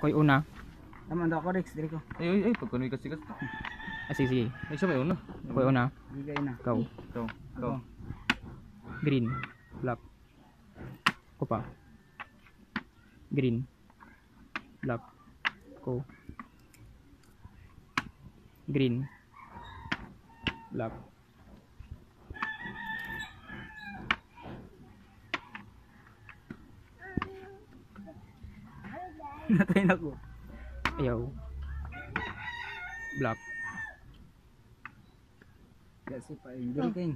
Ako'y una. Tama daw ako Rex, diri ko. Ay, ay, ay, pagkunoy kasi kasi. Ah, sige, sige. Ay, siya may una. Ako'y una. Bigay na. Ikaw, ikaw. Ako. Green. Black. Ako pa. Green. Black. Ako. Green. Black. Natay na ko. Ayaw. Black. Kasi pa yung diri kayo.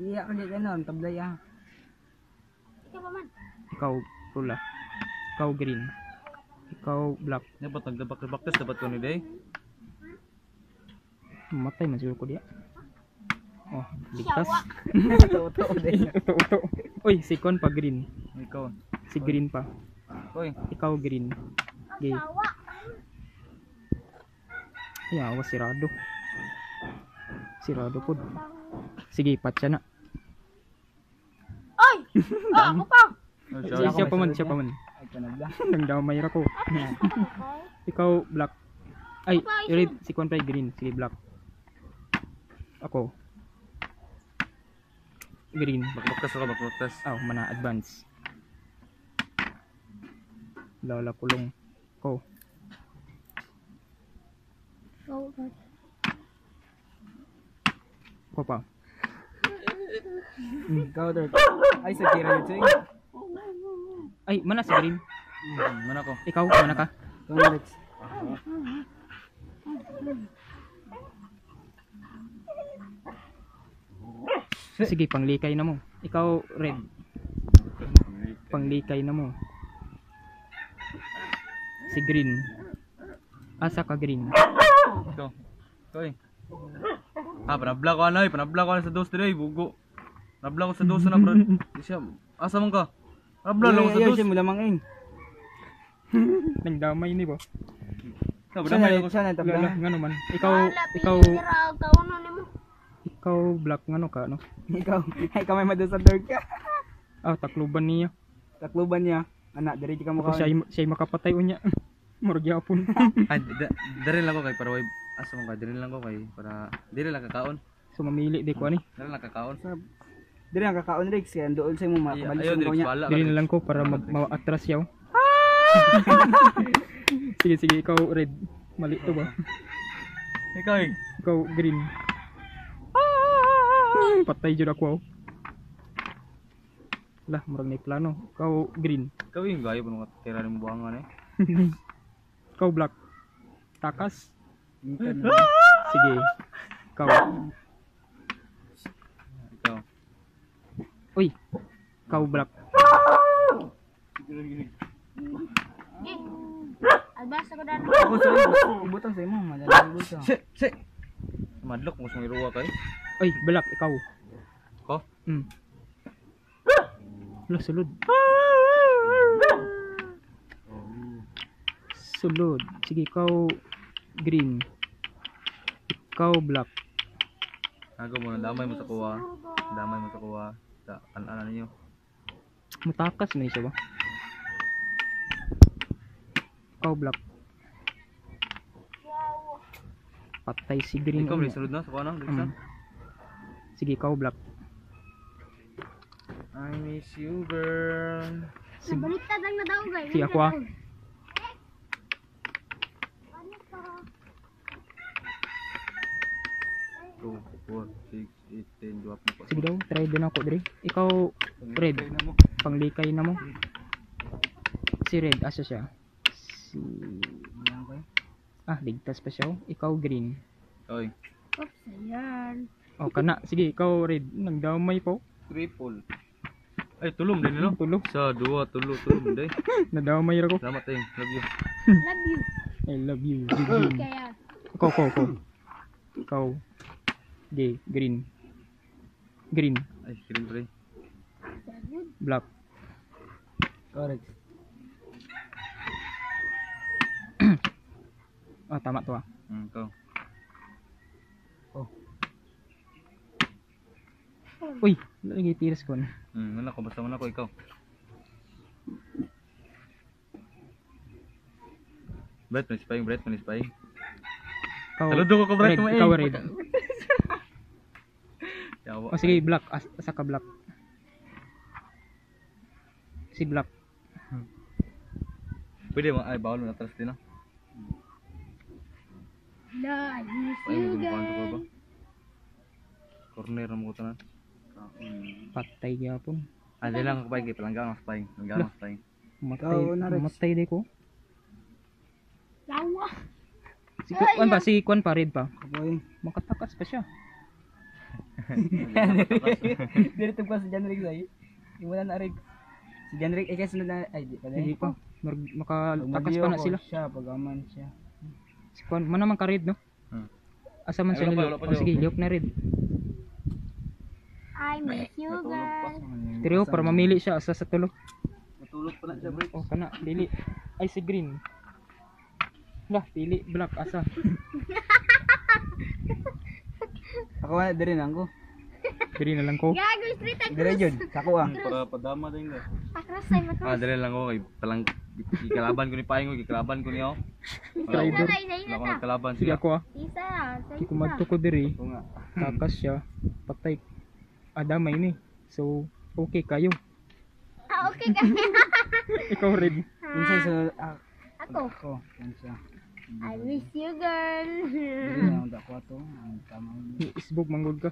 Iya ko di ganon, tablay ah. Ikaw pula. Ikaw green. Ikaw black. Dapat nagdabak-dabak test, dapat ko ni Day. Matay man siguro ko diya. Oh, ligtas. Totoo din. Uto, uto. Uy, si Kon pa green. Ikaw. Si green pa. Koy. Ikaw green. Gay. Ya, awas sirado. Sirado po. Sige, patsa na. Ay! Ah, ako pa! Oh, Siya, siya. siya pa man, siya pa man. Nang daw may ko. Ikaw black. Ay, red. Si Kon pa green. Sige, black. Ako. Green. Bakbaktas ako, bakbaktas. Oh, mana advance. Lala kulong. Ko. Ko pa. Ikaw Dirk. Ay sa tira nito eh. Ay, mana si green. Hmm, Mana ko? Ikaw, mana ka? Ikaw Rex. Sige, panglikay na mo. Ikaw, red. Panglikay na mo. Si green. Asa ka green. Ikaw. Koy. Ah, panabla ko ano, eh. panabla ko ano sa dos dire, bugo. Panabla ko sa dos na bro. Siya. Asa man ka? Panabla lang ko sa Ayaw dos. siya mo lamang eh. Nang damay ni ba? Sabi na na ako siya na tabla. ngano man. Ikaw, ikaw, mo. ikaw black ngano ka, no? Ikaw. Ay kamay madusa Dirk ka. Ah, takluban niya. Takluban niya. Anak, diri ka mo siya, ka. siya makapatay unya. Murag yapon. Ay, dari lang ko kay para asa man ka, dari lang ko kay para diri lang kakaon. so mamili di ko ani. Dari lang kakaon. Diri ang kakaon Rex kaya doon sa mo Ay, makabalis Ayaw mo diri niya. na lang ko para ma-atras yaw. sige, sige, ikaw red. Mali to ba? Ikaw eh. Ikaw green. Patay jud ako. Lah, murag may plano. Ikaw green. Ikaw yung gayo pa nung tira mo buhangan eh. Ikaw black. Takas. Sige. Ikaw. Ikaw. Uy. Ikaw black. Albasa ko dana. Ako sa imo, madala butang. Si, si. Madlok mo sa iruwa kay. Uy, black ikaw. Ko? Hmm. Lah, sulod. Sulod. Sige, ikaw green. Ikaw black. Nago mo na damay mo sa kuwa. Damay mo sa kuwa. Sa kanan ninyo. Mutakas na siya ba? Ikaw black. Patay si green. Ikaw may sulod na sa kuwa na. Hmm. Sige, ikaw black. I miss you girl. Nabaliktad lang na daw guys. Si ako ah. Two, four, six, eight, ten, dua po. Sige daw, try din ako dre. Ikaw red. panglikay na mo. Si red asa siya? Si eh. Ah, ligtas pa siya. oh. Ikaw green. Oy. Oops, ayan. Oh, kana. Sige, ikaw red. Nagdamay po. Triple. Ay, tulom din nilo. Tulo. Sa dua, tulo, tulom din. Nadamay ra ko. Salamat tayong. Love you. Love you. I love you. Green. Kaya, Ikaw, ikaw, ikaw. Ikaw. Gay, green. Green. Ay, green pre. Black. Correct. Ah, tama to ah. Hmm, ikaw. Uy, lagi tiras ko. Hmm, mana ko basta mana ko ikaw. Brett, manis paing, Brett, manis. Ikaw, Saludo ko ko, Brett, eh. ikaw red. Yawa. O sige, black. As, asa ka black. Si black. Pwede mo, ay, bawal mo na atras din? La, I miss you guys. Corner na mo ko tanan. Patay gyapon. Ah, di lang ako paing, kay palangga mas paing. Palangga mas paing. Matay, matay di ko. Lawa. Si Kwan pa, si Kwan pa, red pa. Kapoy. Makatakas pa siya. Dito pa si John Riggs ay. Yung wala na Riggs. Si John Riggs, eh kasi na, ay di pa Hindi pa. Makatakas pa na sila. Siya, pag-aman siya. Si Kwan, man naman ka red, no? Hmm. Asa man Ay, siya siya. sige, liok na red. I miss you guys. Trio, para mamili siya asa sa tulo. Matulog pa na siya, Brett. O, kana, dili. Ay, si green. Lah, pili, black, asa. Ako na, dire na ako. Green na lang ko. Gago, street at Dire yun, sako ah. Para padama din ka. Akras ay matas. Ah, dali lang ako kay palang ikalaban ko ni Paing, ikalaban ko niyo. Driver. Isa, isa, isa Wala ko ta. nagkalaban Sige ako ah. Isa, isa, Hindi ko isa. magtuko diri. Ako nga. Takas siya. Patay. Adamay ni. So, okay kayo. Ah, okay ka. Ikaw red. Minsan sunod, ah, Ako. ako. Siya. I miss you girl. Dire na ako dako to. Ang tama. Isbog manggod ka.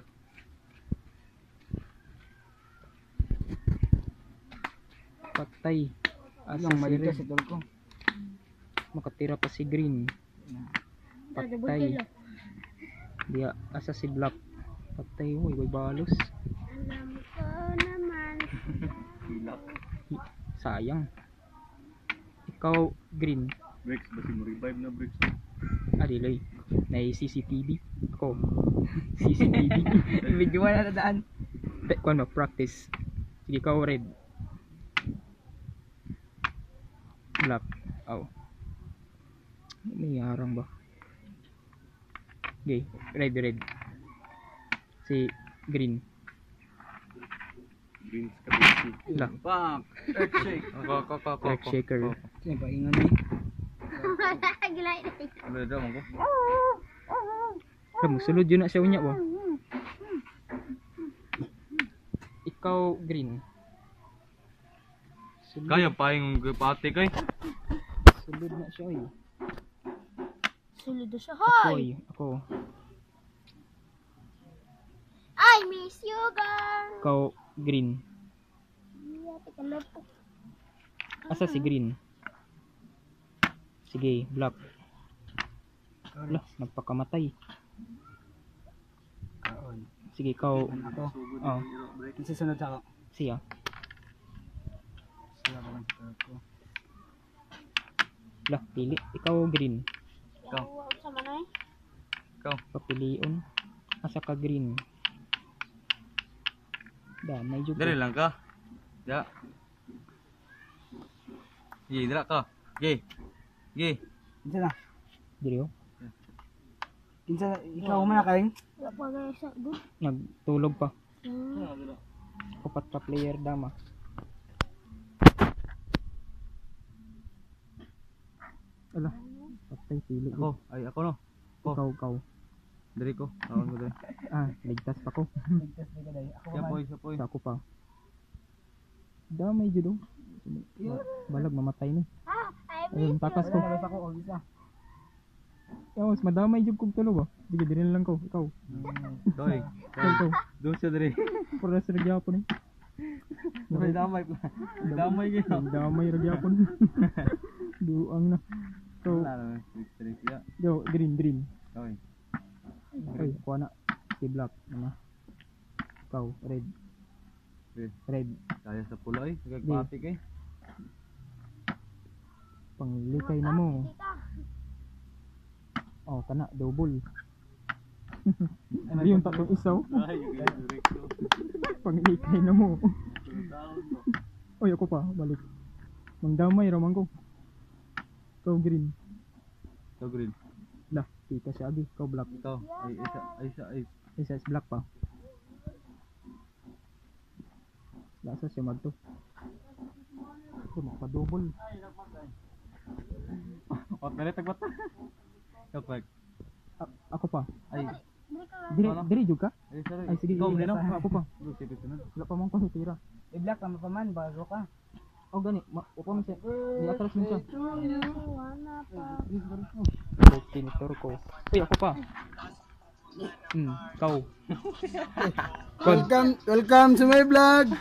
Patay. Asa si mali ka red. si tol ko. Makatira pa si green. Dadabog Patay. Diya, asa si black. Patay. Uy, may balos. Ko naman. Hi- Sayang. Ikaw, green. Bricks, basi mo revive na bricks. Adilay. May CCTV. Ako. CCTV. Video na nadaan. Te- Kuan ba? Practice. Sige, ikaw red. Black. Aw. May harang ba? Okay. Red, red. Si green. Greens kabisi. La. Bang! Earthshake. Ako, ako, ako, ako. Earth shaker. Sino pa ingon eh. Gilay na. Ano daw mo mo, sulod yun na siya unya ba? Ikaw green. Sulod, Kaya Paing pati kay. sulod na siya oy. Sulod siya. Ako Hoy! oy. Ako. I miss you girl. Ikaw green. Asa si green? Sige, black. Lah, nagpakamatay. Sige, ikaw. Ako. Oh, Minsan sunod sa ako. siya. Sila pa lang sa tol ko. Lah, pili. Ikaw green. Ikaw. Ikaw. Papilion. Asa ka green. Damay jud. Dali lang ka. Ya. Ye, dira ka. Ye. Ye. Minsan na. Diri oh. Minsan, ikaw man kaling. Wala pa guys sa good. Nagtulog pa. Hmm. Kapat ka player dama. Ala. Patay pili. Ako, ay ako no. Ikaw, ikaw. Diri ko. Awan ko diri. Ah, ligtas pa ko. Ligtas na ka dahil. Ako Siya man. poy, siya poy. Sa ako pa. Damay jud oh. Balag mamatay ni. Ah, I miss Ayun, takas ko. Wala ako, og isa. Yaw, mas madamay jud kog tulo ba? Sige, diri na lang ko. Ikaw. Doy. Ikaw. Doon siya diri. Pura sa gyapon eh. May damay pa. May damay gyud. Damay ra gyapon. Duang na. So, yo, green, green. Oy. Ay, kuha na. Si black. Ano? Ikaw, red. Red. Red. Kaya sa pula eh. Nagpati kay. Panglikay na mo. Oh, kana, double. Ano yung tatlong isaw? Panglikay na mo. Oy, ako pa, balik. Mangdamay raman ko. Ikaw green. So green. Kita siya agi. Ikaw black. Ito. Ay, isa, ay, isa, ay. Isa is black pa. Lasa siya magto. Ito, magpa-double. Wat galit tagbat. Yok like. Ako pa. Ay. Diri, Ano? diri juga. Ay sorry. Ay sige, Ikaw, Lino. ako pa. Wala pa mong pasitira. I-black tama pa man, bago ka. Oh gani, upo man siya. Di atras man siya. Nito ko. Uy, ako pa. Hmm, kau. Welcome, welcome to my vlog.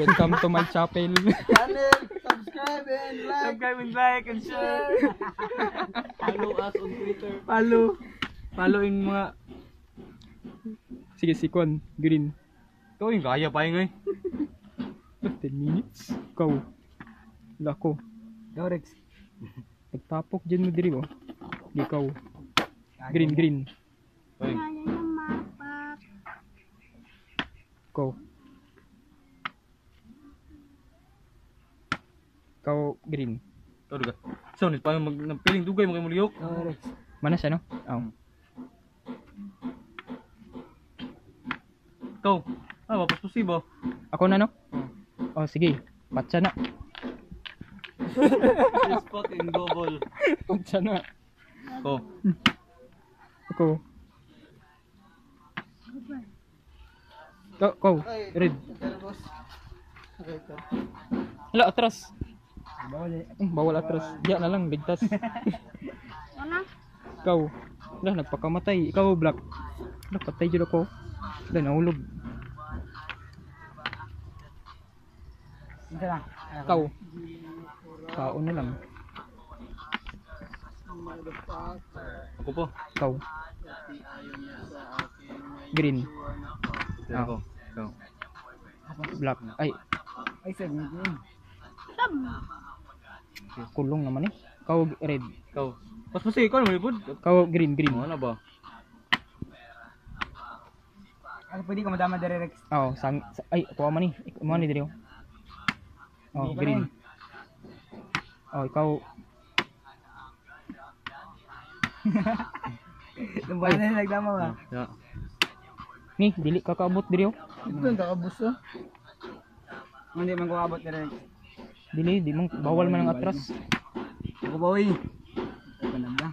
Welcome to my chapel. Channel, subscribe and like. Subscribe and like and share. Follow us on Twitter. Follow. Following mga Sige, si Kwan, green. Ikaw yung kaya pa yung eh. 10 minutes. Kau. Lako. Go Rex. Nagtapok dyan mo diri oh. Ikaw. Green, green. Mapa. Ikaw. Green. Ikaw duga. So, nit pa yung mag piling dugay mo kay muliyok. Go Rex. Mana siya, no? Oh. Ikaw. Ah, wapas posibo. Ako na, no? Oh, sige. Patsa na. Spot in double. Patsa na. Ikaw. Ako. Ikaw, ikaw. Red. Hala, atras. Bawal eh. Eh, bawal atras. Diya na lang, ligtas. Wala. Ikaw. Wala, nagpakamatay. Ikaw, black. Wala, patay dyan ako. Wala, nahulog. Isa lang. Ikaw. Kao na lang. Ako po. Ikaw. Green. Ako. Ikaw. Black. Ay, Ay, segment yun. kulong naman eh. Ikaw, red. Ikaw. Pas pasi, ikaw naman ibod. Ikaw, green, green. Ano ba? Ano pwede ka madama dari Rex? Oh, sang, sa- ay, kuha man eh. Ikaw man eh, diri oh. Oh, green. Oh, ikaw, Nung buwan na nagdama ba? Ya. ni, dili ka kaabot diri oh. Ito yung kakabus oh. Hindi man ko abot Rex. Dili, di mong bawal man ang atras. Ako ba uy? Ito na ba?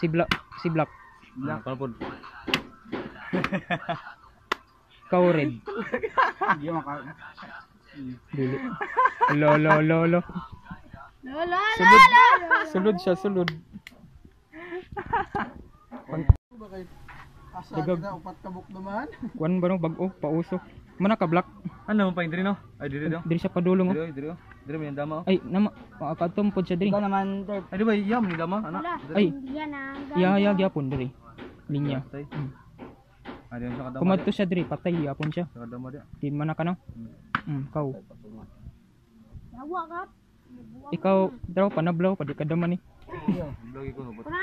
Si Black, si Black. Black. Ano po? Ikaw, red. Hindi maka... Dili. Lo, lo, lo, lo. Lola. Sulod. Sulod siya, sulod. Dagag. upat kabuk naman. Kuan ba no, bag-o, pausok. Mana ka, Black? Ano pa yung diri no? Ay, diri no? Diri siya padulong oh. Diri, diri. Diri mo yung dama. oh. Ay, nama, makakatom po siya diri. Ikaw naman, Derp. Ay, di ba iya yung dama, anak? Wala. Ay, yan ah. iya, gyapon diri. Linya. Hmm. Ah, di sa kadama. Kumadto siya diri, patay gyapon siya. Sa kadama dia. Di man na ka no? Hmm, kau. Yawa ka. Ikaw, daw panablaw, padi ka daman ni. Lagi ko. Kuna.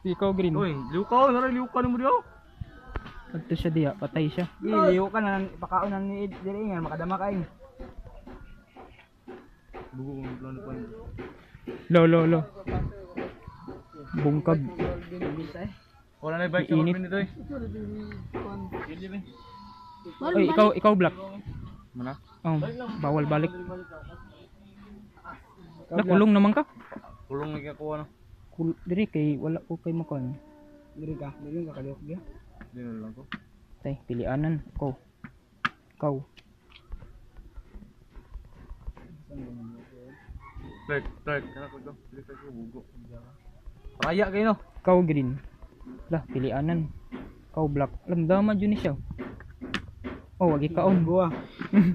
Ikaw green. Uy, liukaw, naray liukaw ni mo diyo. Kadto siya diya, patay siya. Iliw ka na, pakaon na ni Diri nga, makadama ka eh. Bugo ko plan pa. Lo, lo, lo. Bungkag. Wala na bike Init. sa Ay, ikaw, ikaw black. Mana? Oh, bawal balik. Nakulong naman ka. Kulong ni ko ano. Kul diri kay wala ko kay makon. Diri ka, diri ka kaliok dia. Di na lang ko. Tay, pilianan ko. Kau. Clark, Clark, kana ko to. Dili ka ko bugo. Raya kayo no. Kau green. Lah, pilianan. Kau black. Lamdama jud ni siya. Oh, wagi kaon. Gua.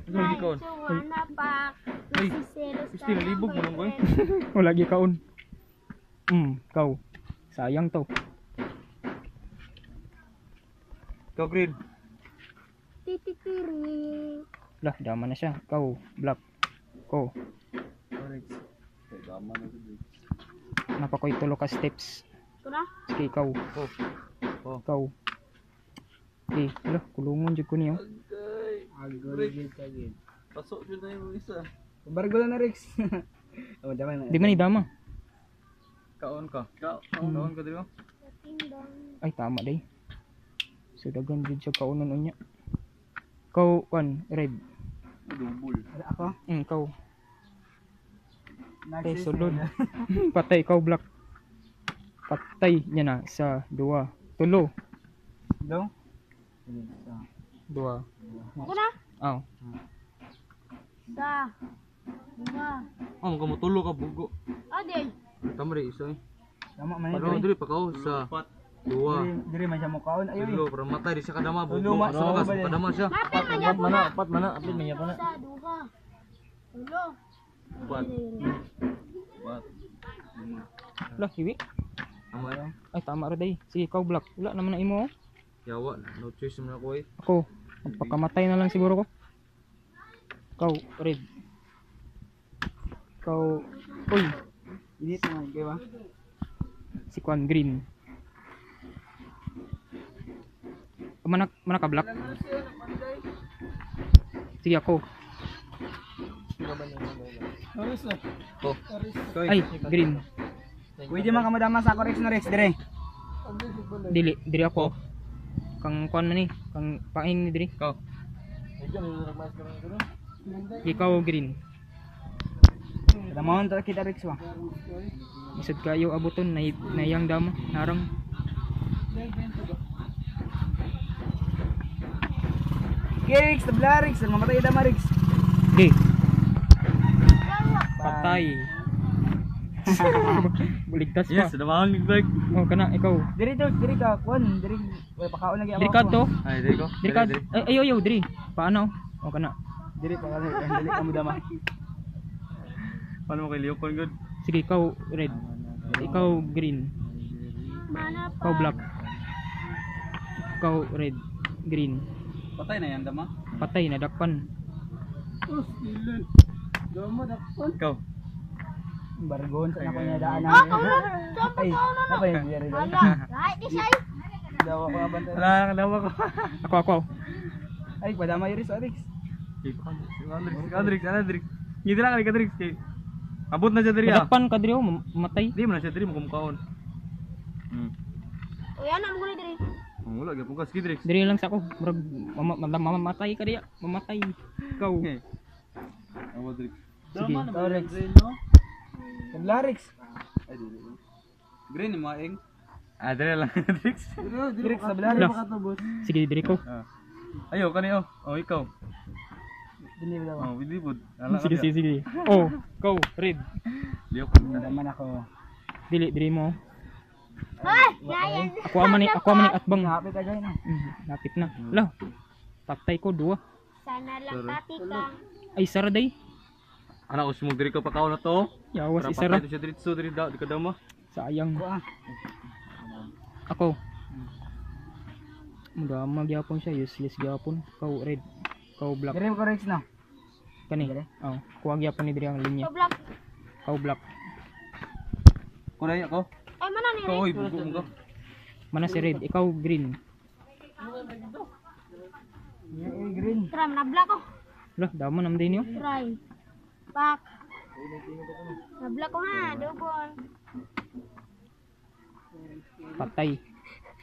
Lagi ko. Suwana pa. Ay, Isti na libog mo lang ko eh. Wala gi kaon. Hmm, kau. Sayang to. Ikaw green. Tititiri. Lah, dama na siya. Kau black. Ko. Napa ko itulo ka steps. Sige, ikaw. Oh. Oh. Eh, ala, kulungon jud ko niyo. Ka. Pasok jud na yung isa. Bargo na na Rex. oh, dama na. Di man ni dama. Kaon ka. Kaon ka diri oh. Tindang. Ay, tama day. So, dagan jud siya kaunon unya. Kau, kan, red. Dubul. Ako. Mm, kau. Patay sulod. Patay ikaw black. Patay niya na sa dua. Tulo. Dong. Dua. Ako na. Aw. Sa. Dua. Oh, mo tulo ka bugo. Adi. Tama rin isa eh. Tama man Pero diri pa sa duwa. Diri, man siya mukaon. Ayun. Tulo, para matay di siya kadama bugo. Tulo, ma- Sa kadama siya. Mapil man yan po na. Apat mana, apit man man Sa. Dua. Tulo. Pat. Pat. Lah, hiwi. Tama. Ay tama ra day. Sige ikaw black. Wala naman na imo. Oh. Yawa, no choice naman ako eh. Ako. Magpakamatay na lang siguro ko. Ikaw, red. Ikaw, uy, Init naman, kaya ba? si Kwan green. Mana mana ka black? Sige ako. Oh. Ay, green. Pwede man ka madama sa ako Rex na Rex, dire. Dili, diri ako. Kang Kwan man ni, kang paing ni diri. Ikaw. Ikaw green. Kadamahon ta kita Rex ba? Isod kayo abuton na nayang damo, narang. Rex, tabla Rex, mamatay dama Rex. Di. Patay. Buligtas pa. Yes, damang bag. Oh, kana ikaw. Diri to, diri ka, kun, diri wala pakaon lagi Diri ka to. Ay, diri ko. Diri ka. Ay ayo diri. Paano? Oh, kana. Diri pa kasi dili ka mo dama. Paano mo kay Leopon good? Sige, ikaw red. Ikaw green. Mana pa. Ikaw black. Ikaw red. Green. Patay na yan, dama. Patay na dakpan. Ikaw. Bargon sa daan Ah, na. kaulan. Saan pa Ay, na? apa yung diri? Hala. Right, di siya. Dawa ko abantay. Wala ka dawa ko. Ako ako. Ay, padama yuri sa si Andrix, si Andrix. Ngiti lang kay. Abot na siya diri. Dakpan ka diri oh, matay. Di mo na siya diri mo kumkaon. Hmm. O yan, ang muna diri. Oh, wala gyapon ka sige Drix. Diri lang sa ako. Murag mama- mama- mamamatay ka diya. Mamatay. Ikaw. Okay. Amo Drix. Sige. Ikaw Rex. Tabla Rex. Green mo ing. Ah, diri lang Drix. Rex, tabla Lah. Rex. Sige, diri ko. Ah. Ayo kaniyo. Oh, ikaw. Dili ba daw? Oh, hindi bud. Sige, sige, sige. Oh, go, red. Leopon. Daman ako. Dili, diri mo. Ay. Ako aman ni, ako aman ni atbang. Ka dyan na. Mm, Lapit na. Lah. Patay ko dua. Sana lang pati ka. Ay saraday. Ana ko sumug diri ko pa kaon na to. Yawas Para isara. to siya diri so diri daw di ka dama. Sayang. Ko. Ako. Mudama gyapon siya, useless gyapon. Kau red. Kau black. Diri ko Rex na. Kani. Oh, kuha gyapon ni diri ang linya. Ikaw black. Kau black. Kunay ako. Ay, mana ni Rick? oy bugo mo ka. Mana si red? Ikaw green. Eh, green. Tram, na black ko. Lah, damo nam din yo. Try. Pak. Na black ko ha, double. Patay.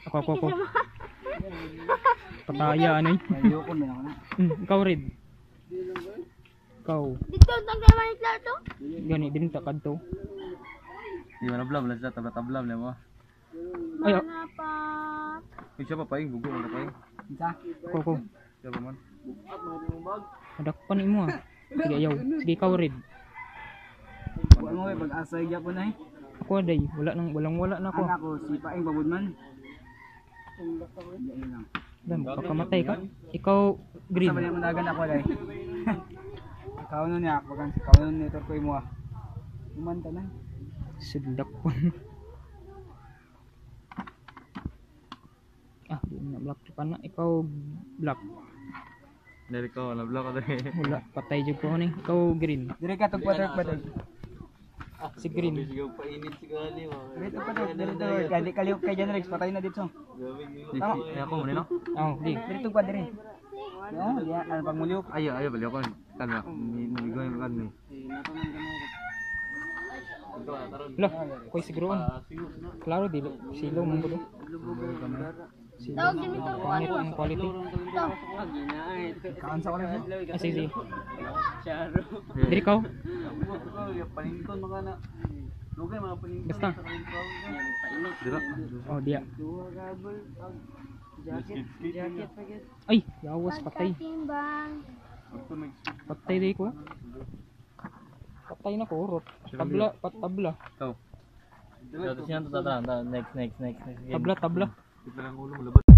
Ako ako ako. Pataya ano eh. Ayoko na ako na. Hmm, ikaw red. Ikaw. Dito, tagda man itla to. Gani din ta kadto. Di man blam la siya tabla tabla le mo. Ay, oh. Mana pa. Kay siya pa paing bugo mo paing. Isa. Ako ako. Siya pa man. Adakpan imo ah. Sige ayaw. Sige ikaw red. Kuha mo pag asay gyapon na eh. Ako day. Wala nang walang wala na ako. Anak ko si Paing Babudman. Dan pagkamatay ka. Ikaw green. Sa balik mandagan ako dai. Ikaw nun niya, bagan ikaw nun ni Torkoy mo ah. Umanta na. Sudak po. ah, di na black pa na. Ikaw black. Diri ko na bla ko diri. Wala, patay jud ko ni. Ikaw green. Dire ka tug patok patok. Si green. Dire tug patok, dire tug. Kali kali kay Jan Rex patay na dito. Di ay ako mo no. Oh, di. Dire tug pa dire. Ya, ya, ano pag muliok. Ayo ayo bali ako. Kalma. Ni ni goy kan ni. Lah, koy siguro. Klaro di silo man ko. Tawag din ito ko pangit ano. ang quality. Ko lang siya. Ah, sige, sige. Diri ka. Panington maka na. Dugay mga panington. Basta. Dira. Oh, dia. Ay, yawas patay. Patay day ko. Patay na ko, rot. Tabla, pat tabla. Ikaw. Tapos yan, tata, tata, next, next, next, next. Tabla, tabla. Ito lang ulo. Labas.